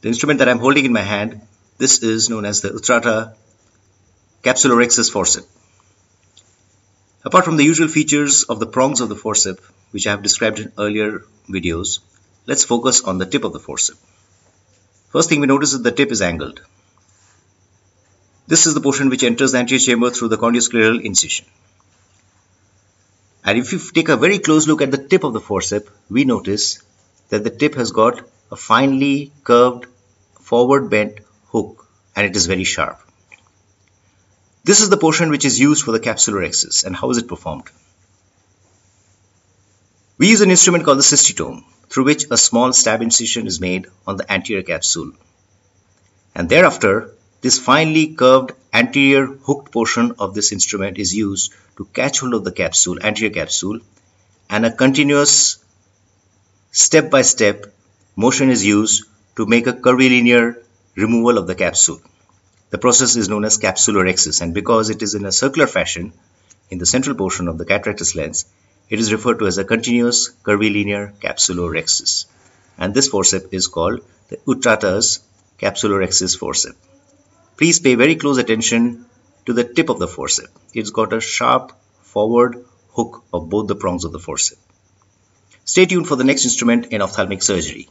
The instrument that I'm holding in my hand, this is known as the Utrata capsulorhexis forceps. Apart from the usual features of the prongs of the forceps, which I have described in earlier videos, let's focus on the tip of the forceps. First thing we notice is the tip is angled. This is the portion which enters the anterior chamber through the corneoscleral incision. And if you take a very close look at the tip of the forceps, we notice that the tip has got a finely curved forward bent hook and it is very sharp. This is the portion which is used for the capsulorhexis and how is it performed? We use an instrument called the cystitome through which a small stab incision is made on the anterior capsule. And thereafter, this finely curved anterior hooked portion of this instrument is used to catch hold of the capsule, anterior capsule, and a continuous step-by-step -step motion is used to make a curvilinear removal of the capsule. The process is known as capsular capsulorhexis and because it is in a circular fashion in the central portion of the cataractous lens, it is referred to as a continuous curvilinear capsular capsulorhexis. And this forceps is called the Utrata's capsulorhexis forceps. Please pay very close attention to the tip of the forceps. It's got a sharp forward hook of both the prongs of the forceps. Stay tuned for the next instrument in ophthalmic surgery.